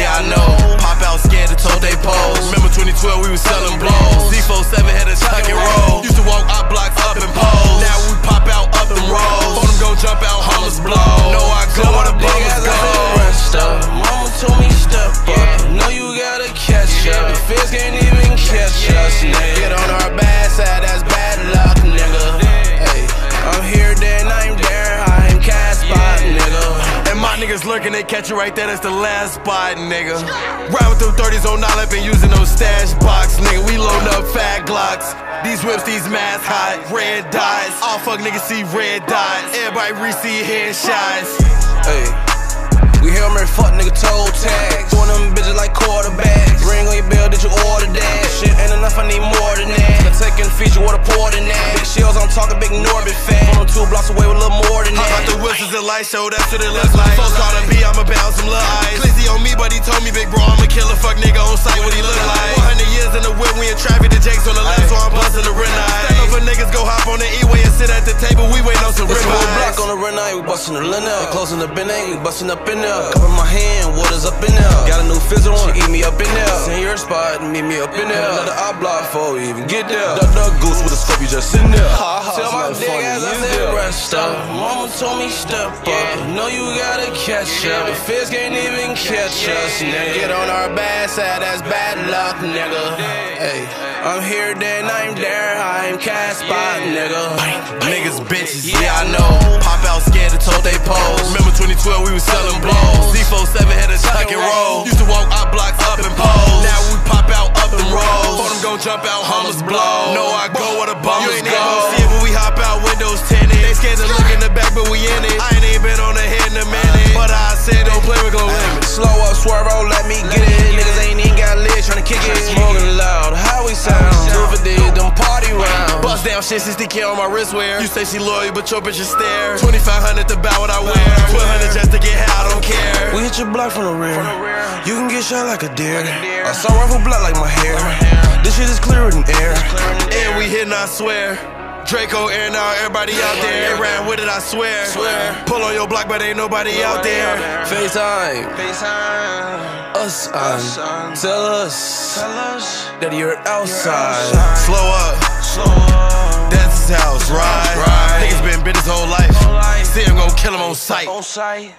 yeah, I know. Pop out scared to told they pose. Remember 2012, we was selling blows. Z47 lurking, they catch you right there, that's the last spot, nigga. Ride with them 30s on nine, been using those stash box, nigga. We loading up fat glocks. These whips, these masks hot, red dots. All fuck niggas see red dots. Everybody receive headshots. Hey. We Hail Mary fuck nigga toe tags. Doing them bitches like quarterbacks. Light show, that's what it looks like. Folks call to be, I'ma bounce some little on the E-way and sit at the table, we wait on some It's a whole block on the run night, we bustin' the linen. Closing the bin we bustin' up in there. Cup in my hand, water's up in there. Got a new fizzle, she eat me up in there. Send your spot and meet me up in there. Another I block before we even get there. Duck, duck, goose with a scope, you just sitting there. Tell my dick as I said, rest up. Mama told me step up. Know you gotta catch up. The feds can't even catch us, nigga. Get on our bad side, that's bad luck, nigga. I'm here, then I'm there. I'm cast spot, nigga. Niggas bitches, yeah I know. Pop out scared to told they pose. Remember 2012 we was selling blows. Z47 had a tuck and roll. Used to walk our blocks up and pose. Now we pop out up rolls. Phone them gon' jump out, hummus blow. Know I go where the ain't go. even See it when we hop out, windows tinted. They scared to look in the back, but we rounds. Bust down shit, 60k on my wristwear. You say she loyal, but your bitch is stare. 2500 to buy what I wear. 1200 just to get high, I don't care. We hit your block from the rear. You can get shot like a deer. I saw rifle blood like my hair. This shit is clearer than air. And we hitting, I swear. Draco airing out, everybody out there. They ran with it, I swear. Pull on your block, but ain't nobody out there. FaceTime, FaceTime. us on. Tell us Tell us that you're outside. Slow up. That's his house, right? Niggas been bit his whole life. See him gon' kill him on sight. On site.